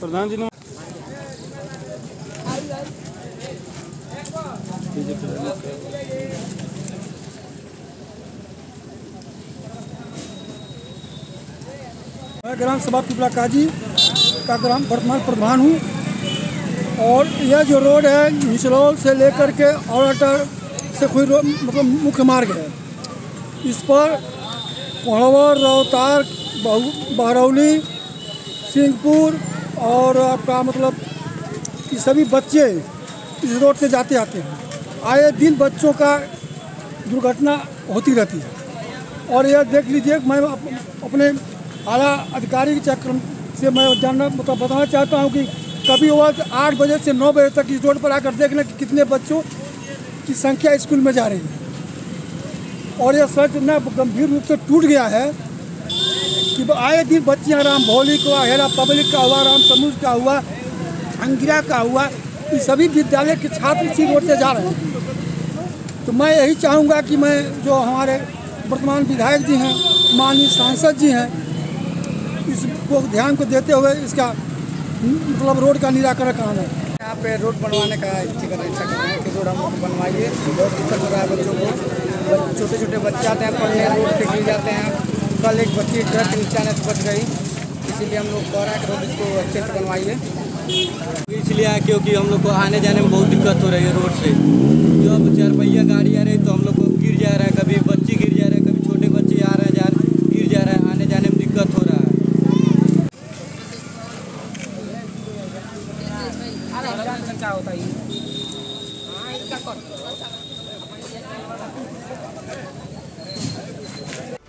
प्रधान जी मैं ग्राम सभा पिपला काजी का ग्राम वर्तमान प्रधान हूँ और यह जो रोड है निचलौल से लेकर के और अटर से कोई मतलब मुख्य मार्ग है। इस पर कोहड़वर रोहतार बहरौली सिंहपुर और आपका मतलब कि सभी बच्चे इस रोड से जाते आते हैं। आए दिन बच्चों का दुर्घटना होती रहती है। और यह देख लीजिए, मैं अपने आला अधिकारी के चक्र से मैं जानना मतलब बताना चाहता हूँ कि कभी तो आठ बजे से नौ बजे तक इस रोड पर आकर देखना कि कितने बच्चों की संख्या स्कूल में जा रही है। और यह सड़क इतना गंभीर रूप से टूट गया है। कि आए दिन बच्चियाँ राम भोली का हेरा, पब्लिक का हुआ, राम समूह का हुआ, अंगिरा का हुआ, ये सभी विद्यालय के छात्र इसी रोड से जा रहे हैं। तो मैं यही चाहूँगा कि मैं जो हमारे वर्तमान विधायक जी हैं, माननीय सांसद जी हैं, इसको ध्यान को देते हुए इसका मतलब रोड का निराकरण कराना है। यहाँ पे रोड बनवाने का इच्छा इच्छा कि रोड हम बनवाइए। बहुत दिक्कत हो रहा है बच्चों को। छोटे छोटे बच्चे आते हैं, पढ़ने रोड पे गिर जाते हैं। कल एक बच्ची ट्रक के नीचे आने से बच गई। इसीलिए हम लोग कह रहे हैं कि रोड इसको अच्छे से बनवाइए इसलिए है क्योंकि हम लोग को आने जाने में बहुत दिक्कत हो रही है रोड से। जो अब चार पहिया गाड़ी आ रही है तो हम लोग को गिर जा रहा है कभी बच्चे गिर जा रहे हैं कभी छोटे बच्चे आ रहे हैं जा गिर जा रहे हैं आने जाने में दिक्कत हो रहा है।